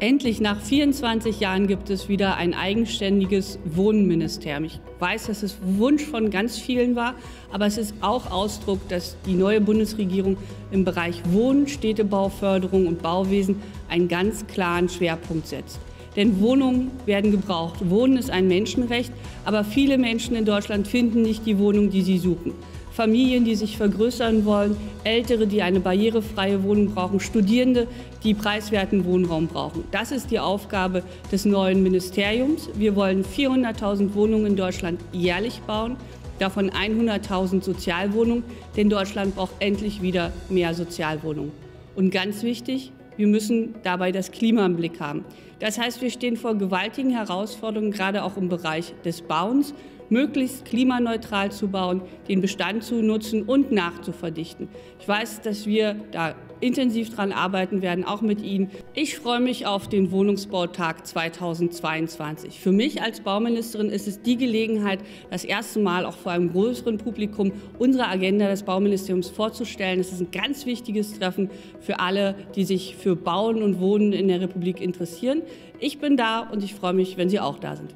Endlich nach 24 Jahren gibt es wieder ein eigenständiges Wohnministerium. Ich weiß, dass es Wunsch von ganz vielen war, aber es ist auch Ausdruck, dass die neue Bundesregierung im Bereich Wohnen, Städtebauförderung und Bauwesen einen ganz klaren Schwerpunkt setzt. Denn Wohnungen werden gebraucht. Wohnen ist ein Menschenrecht, aber viele Menschen in Deutschland finden nicht die Wohnung, die sie suchen. Familien, die sich vergrößern wollen, Ältere, die eine barrierefreie Wohnung brauchen, Studierende, die preiswerten Wohnraum brauchen. Das ist die Aufgabe des neuen Ministeriums. Wir wollen 400.000 Wohnungen in Deutschland jährlich bauen, davon 100.000 Sozialwohnungen, denn Deutschland braucht endlich wieder mehr Sozialwohnungen. Und ganz wichtig, wir müssen dabei das Klima im Blick haben. Das heißt, wir stehen vor gewaltigen Herausforderungen, gerade auch im Bereich des Bauens, möglichst klimaneutral zu bauen, den Bestand zu nutzen und nachzuverdichten. Ich weiß, dass wir da intensiv daran arbeiten werden, auch mit Ihnen. Ich freue mich auf den Wohnungsbautag 2022. Für mich als Bauministerin ist es die Gelegenheit, das erste Mal auch vor einem größeren Publikum unsere Agenda des Bauministeriums vorzustellen. Es ist ein ganz wichtiges Treffen für alle, die sich für Bauen und Wohnen in der Republik interessieren. Ich bin da und ich freue mich, wenn Sie auch da sind.